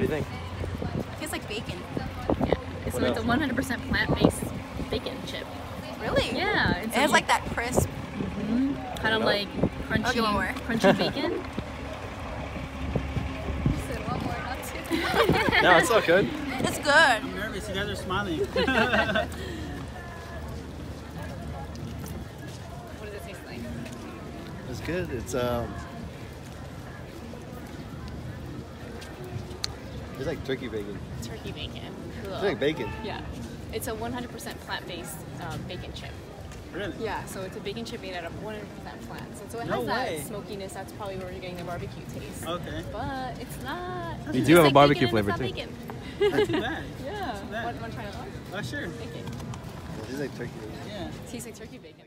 do you think? It tastes like bacon. Yeah. So What it's a else? 100% plant-based bacon chip. Really? Yeah. It has like that crisp. kind of Yeah. like crunchy, Okay, one more. crunchy bacon. No, it's all good. It's good. I'm nervous. You guys are smiling. what does it taste like? It's good. It's um. It's like turkey bacon. Turkey bacon. It's like bacon. Yeah. It's a 100% plant-based um, bacon chip. really? Yeah, so it's a bacon chip made out of 100% plants. And so it No has that way. smokiness. That's probably where you're getting the barbecue taste. Okay. But it's not. We do have a barbecue bacon and flavor, it's not too. Bacon. Not too bad. Yeah. bad. Want, want to try it on? Oh, sure. Bacon. It's like turkey bacon. Yeah. It tastes like turkey bacon.